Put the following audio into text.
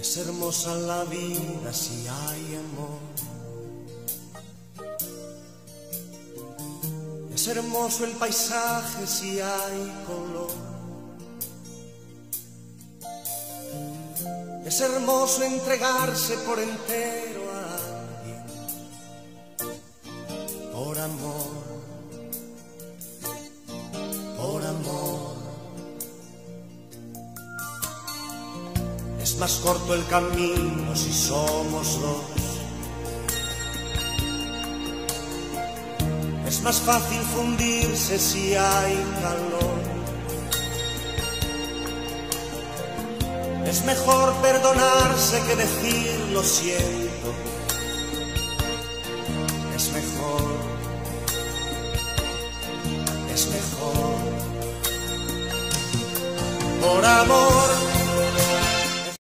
Es hermosa la vida si hay amor. Es hermoso el paisaje si hay color. Es hermoso entregarse por entero a alguien. Por amor. Es más corto el camino si somos dos. Es más fácil fundirse si hay calor. Es mejor perdonarse que decir lo siento. Es mejor. Es mejor. Por amor